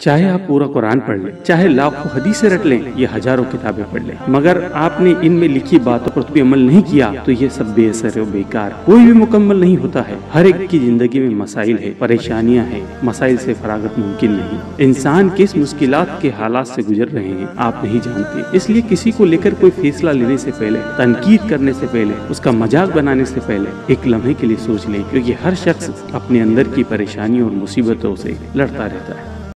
चाहे आप पूरा कुरान पढ़ लें, चाहे लाखों हदीसें रट लें, ये हज़ारों किताबें पढ़ लें। मगर आपने इनमें लिखी बातों पर भी अमल नहीं किया तो ये सब बेअसर और बेकार। कोई भी मुकम्मल नहीं होता है। हर एक की ज़िंदगी में मसाइल है, परेशानियाँ हैं। मसाइल से फरागत मुमकिन नहीं। इंसान किस मुश्किल के हालात से गुजर रहे हैं, आप नहीं जानते। इसलिए किसी को लेकर कोई फैसला लेने से पहले, तनकीद करने से पहले, उसका मज़ाक बनाने से पहले, एक लम्हे के लिए सोच लें, क्योंकि हर शख्स अपने अंदर की परेशानियों और मुसीबतों से लड़ता रहता है।